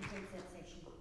contains that section.